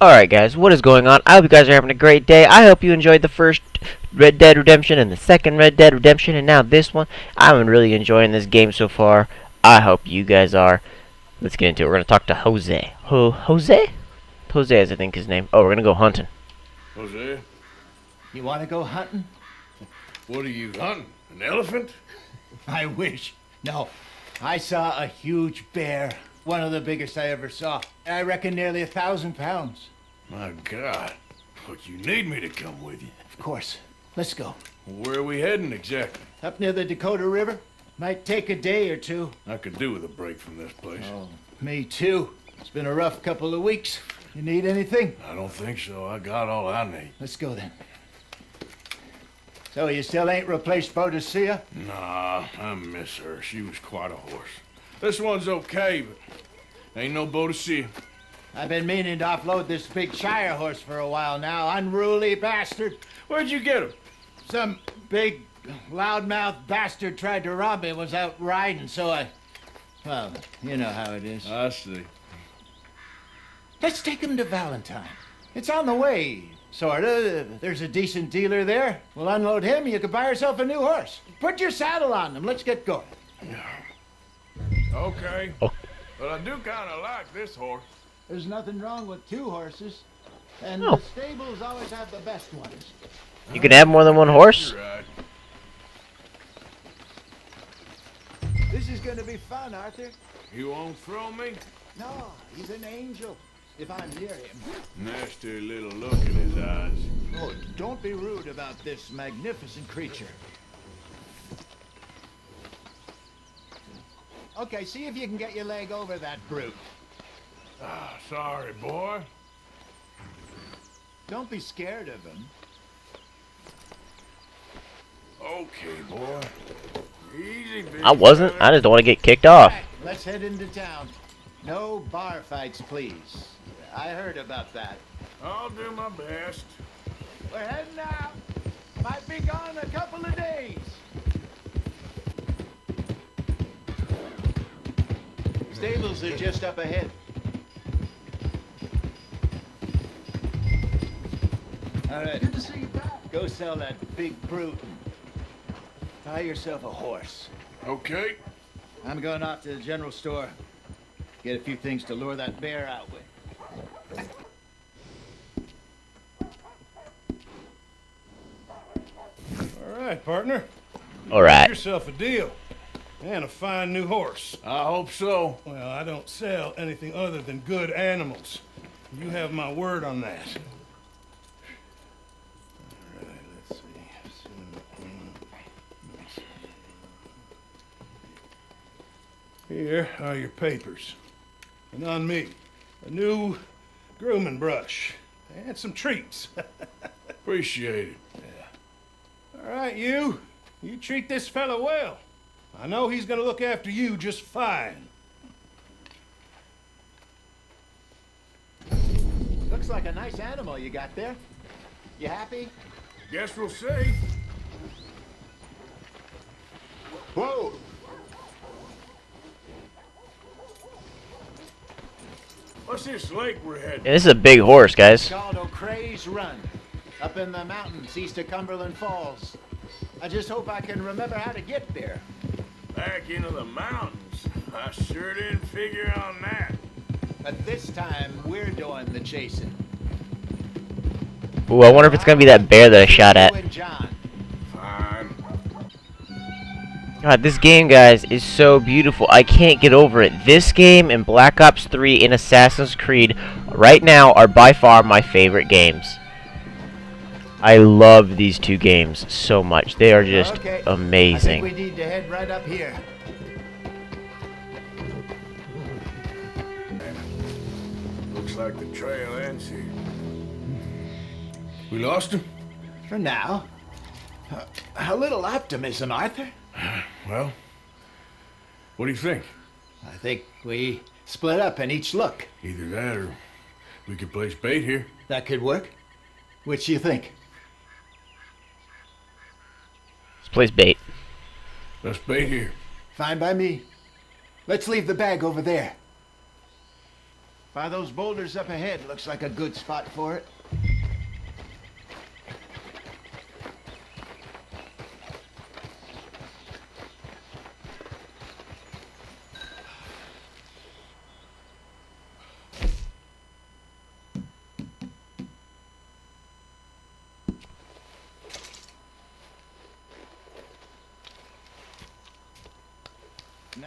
Alright guys, what is going on? I hope you guys are having a great day. I hope you enjoyed the first Red Dead Redemption and the second Red Dead Redemption and now this one. I'm really enjoying this game so far. I hope you guys are. Let's get into it. We're going to talk to Jose. Ho Jose? Jose is I think his name. Oh, we're going to go hunting. Jose, You want to go hunting? what are you hunting? An elephant? I wish. No. I saw a huge bear. One of the biggest I ever saw. I reckon nearly a thousand pounds. My God. But you need me to come with you. Of course. Let's go. Where are we heading exactly? Up near the Dakota River. Might take a day or two. I could do with a break from this place. Oh, me too. It's been a rough couple of weeks. You need anything? I don't think so. I got all I need. Let's go then. So you still ain't replaced Boadicea? Nah, I miss her. She was quite a horse. This one's okay, but ain't no Boadicea. I've been meaning to offload this big Shire horse for a while now. Unruly bastard. Where'd you get him? Some big loudmouth bastard tried to rob me was out riding, so I. Well, you know how it is. I see. Let's take him to Valentine. It's on the way, sorta. There's a decent dealer there. We'll unload him, you can buy yourself a new horse. Put your saddle on him. Let's get going. Okay. Oh. But I do kind of like this horse. There's nothing wrong with two horses. And Oh. the stables always have the best ones. You can have more than one horse? Right. This is gonna be fun, Arthur. You won't throw me? No, he's an angel. If I'm near him. Nasty little look in his eyes. Oh, don't be rude about this magnificent creature. Okay, see if you can get your leg over that brute. Ah, sorry, boy. Don't be scared of him. Okay, boy. Easy, big I wasn't. I just don't want to get kicked off. Right, let's head into town. No bar fights, please. I heard about that. I'll do my best. We're heading out. Might be gone a couple of days. Stables are just up ahead. All right. Good to see you back. Go sell that big brute. Buy yourself a horse. Okay. I'm going off to the general store. Get a few things to lure that bear out with. All right, partner. Alright. Get yourself a deal. And a fine new horse. I hope so. Well, I don't sell anything other than good animals. You have my word on that. All right, let's see. Here are your papers. And on me, a new grooming brush and some treats. Appreciate it. Yeah. All right, you. You treat this fella well. I know he's gonna look after you just fine. Looks like a nice animal you got there. You happy? Guess we'll see. Whoa! What's this lake we're heading? Yeah, this is a big horse, guys. It's called O'Creagh's Run, up in the mountains east of Cumberland Falls. I just hope I can remember how to get there. Back into the mountains. I sure didn't figure on that. But this time, we're doing the chasing. Ooh, I wonder if it's going to be that bear that I shot at. John. God, this game, guys, is so beautiful. I can't get over it. This game and Black Ops 3 and Assassin's Creed right now are by far my favorite games. I love these two games so much. They are just okay. I think amazing. we need to head right up here. Looks like the trail ends here. We lost him? For now. Uh, a little optimism, Arthur. Well, what do you think? I think we split up and each look. Either that or we could place bait here. That could work. Which do you think? This plays bait. Let's bait here. Fine by me. Let's leave the bag over there. By those boulders up ahead, looks like a good spot for it.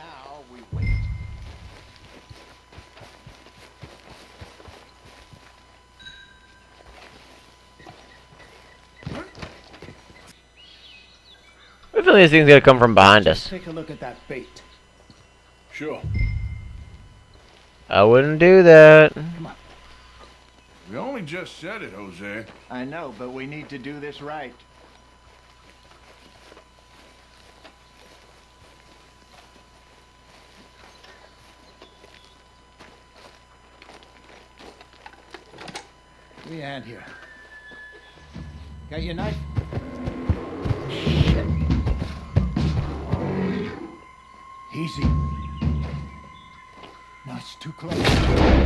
Now we wait. I feel this thing's gonna come from behind us. Take a look at that bait. Sure. I wouldn't do that. Come on. We only just said it, Hosea. I know, but we need to do this right. Give me a hand here. Got your knife? Shit. Easy. No, it's too close.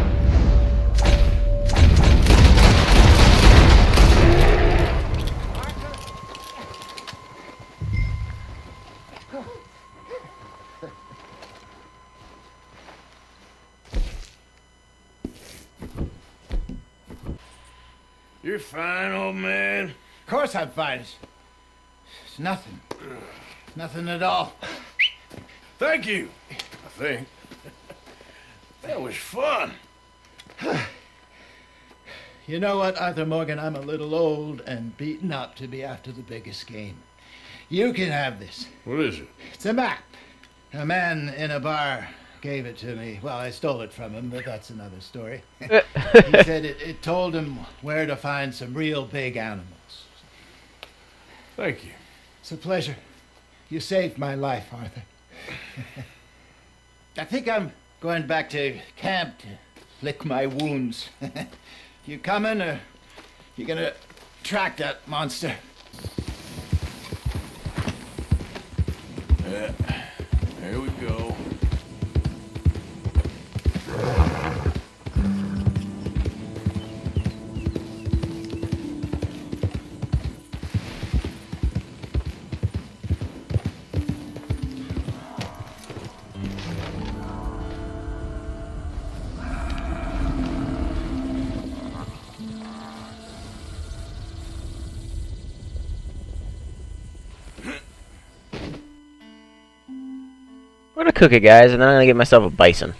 You're fine, old man. Of course I'm fine. It's, it's nothing. Nothing at all. Thank you. I think. that was fun. You know what, Arthur Morgan? I'm a little old and beaten up to be after the biggest game. You can have this. What is it? It's a map. A man in a bar gave it to me. Well, I stole it from him, but that's another story. Uh, he said it, it told him where to find some real big animals. Thank you. It's a pleasure. You saved my life, Arthur. I think I'm going back to camp to lick my wounds. you coming, or you gonna track that monster? Uh, here we go. Gonna cook it, guys, and then I'm gonna get myself a bison.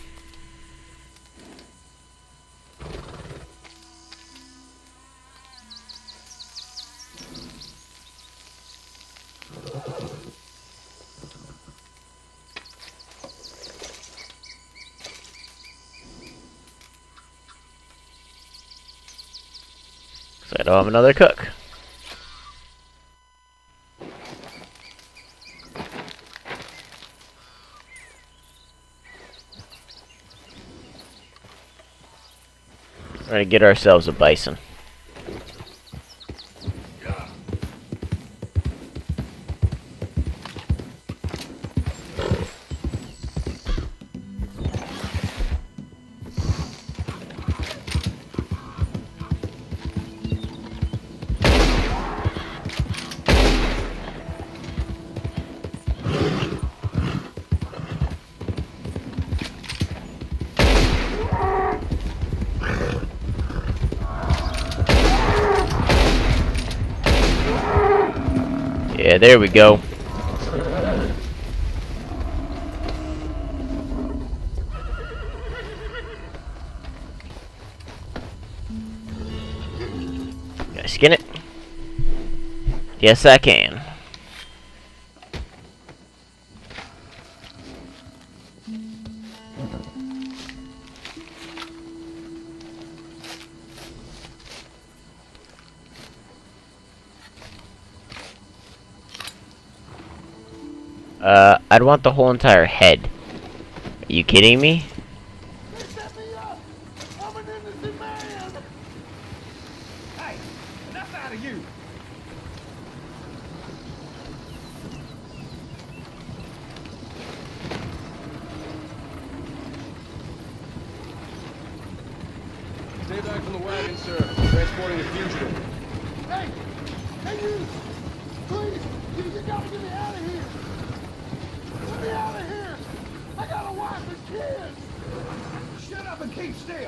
So I don't have another cook. We're gonna get ourselves a bison. Yeah, there we go. Skin it? Yes, I can. Uh, I'd want the whole entire head. Are you kidding me? Hey, enough out of you. in, sir. Transporting a fugitive. Hey! Hey, you! Please! You, you gotta get me out of here! Get me out of here! I got a wife and kids! Shut up and keep still! I never robbed a thing in all my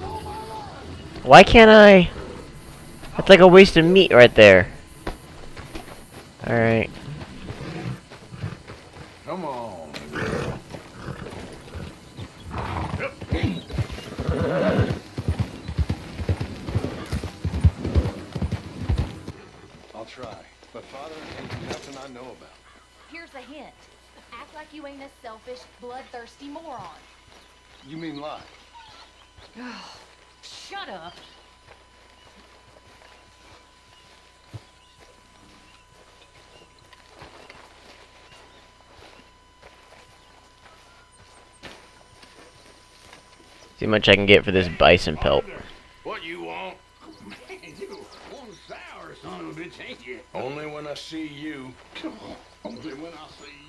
life! Why can't I? That's like a waste of meat right there. Alright. Come on. I'll try. But father ain't nothing I know about. Here's a hint. Act like you ain't a selfish, bloodthirsty moron. You mean lie? Shut up. See how much I can get for this bison pelt. What you want? Man, you one sour son of a bitch, ain't you? Only when I see you. Come on. Only when I see you.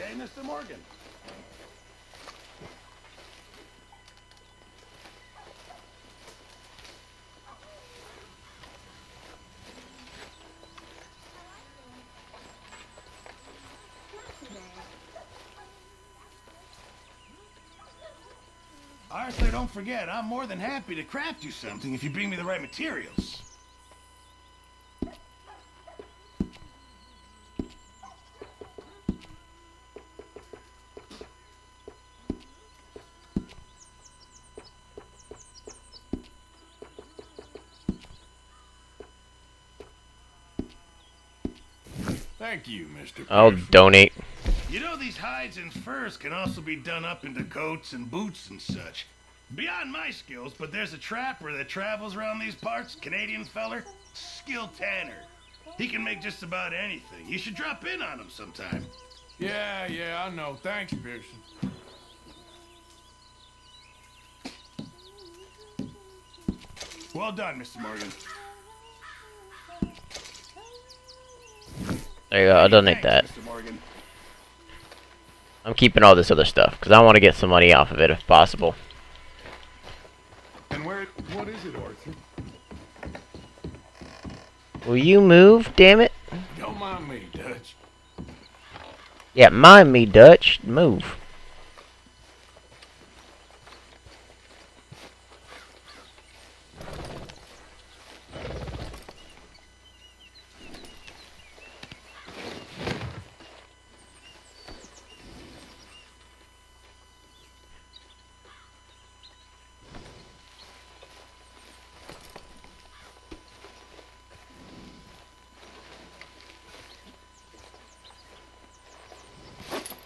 Okay, Mr. Morgan. Arthur, don't forget, I'm more than happy to craft you something if you bring me the right materials. Thank you, Mr. I'll Pearson. donate. You know, these hides and furs can also be done up into coats and boots and such. Beyond my skills, but there's a trapper that travels around these parts, Canadian feller, skilled tanner. He can make just about anything. You should drop in on him sometime. Yeah, yeah, I know. Thanks, Pearson. Well done, Mr. Morgan. There you go. I'll donate that. Thanks, Mr. Morgan. I'm keeping all this other stuff because I want to get some money off of it if possible. And where? What is it, Arthur? Will you move? Damn it! Don't mind me, Dutch. Yeah, mind me, Dutch. Move.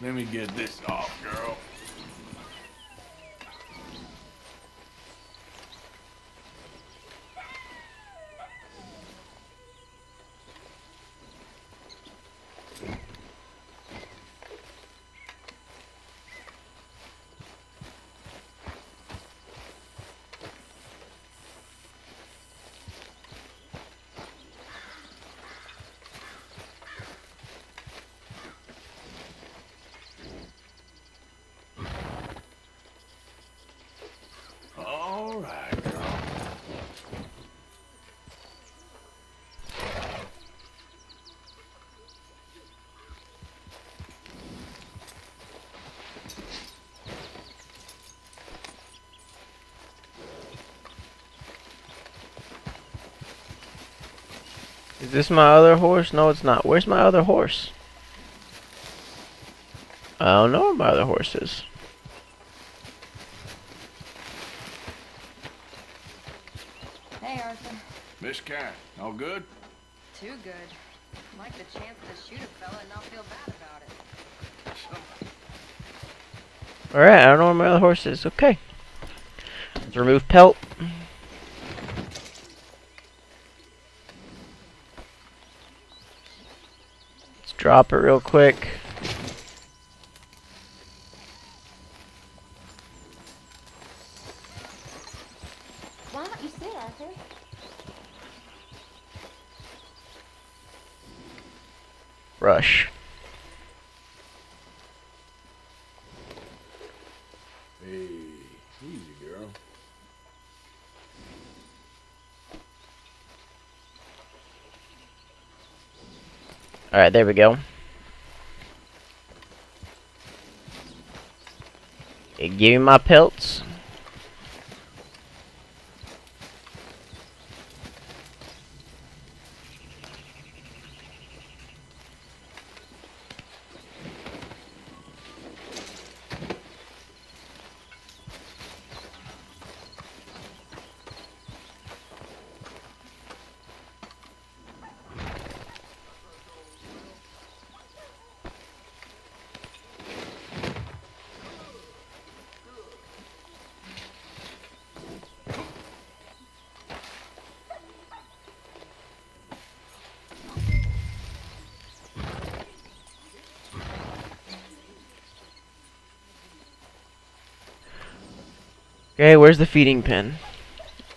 Let me get this off, girl. All right, girl. Is this my other horse? No, it's not. Where's my other horse? I don't know where my other horse is. Hey, Arthur. Miss Karen, all good? Too good. I Like the chance to shoot a fella and not feel bad about it. Alright, I don't know where my other horse is. Okay. Let's remove pelt. Drop it real quick. Why don't you sit, Arthur? Rush. Hey, easy, girl. Alright, there we go. Give me my pelts. Okay, where's the feeding pen?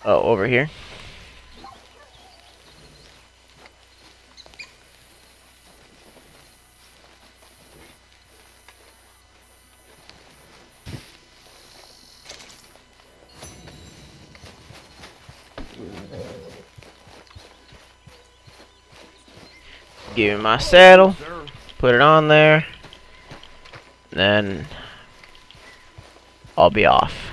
Oh, over here. Give me my saddle. Put it on there. Then I'll be off.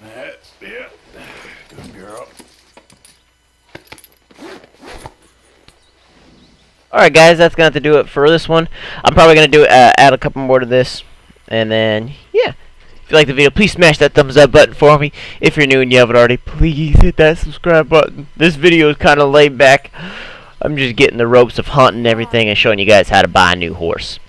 That's it. Good girl. Alright guys, that's going to have to do it for this one. I'm probably going to do uh, add a couple more to this. And then, yeah. If you like the video, please smash that thumbs up button for me. If you're new and you haven't already, please hit that subscribe button. This video is kind of laid back. I'm just getting the ropes of hunting and everything and showing you guys how to buy a new horse.